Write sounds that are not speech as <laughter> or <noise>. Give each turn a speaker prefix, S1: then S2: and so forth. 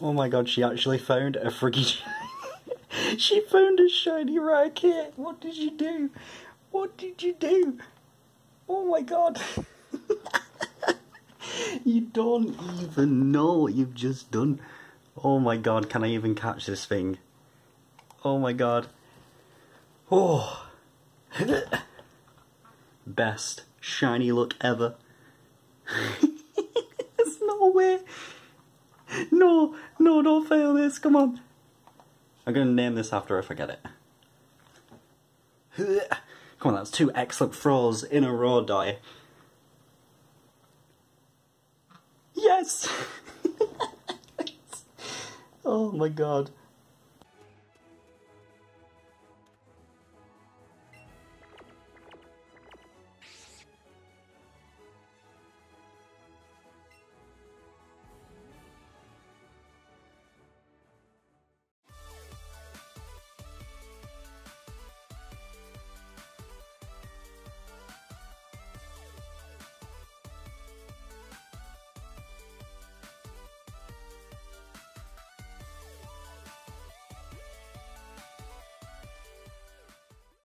S1: Oh my god, she actually found a friggin' <laughs> She found a shiny racket! What did you do? What did you do? Oh my god! <laughs> you don't even know what you've just done. Oh my god, can I even catch this thing? Oh my god. Oh. <laughs> Best shiny look ever. There's no way. No, no, don't fail this. Come on. I'm gonna name this after I forget it. Come on, that's two excellent throws in a row, die. Yes! <laughs> oh my god.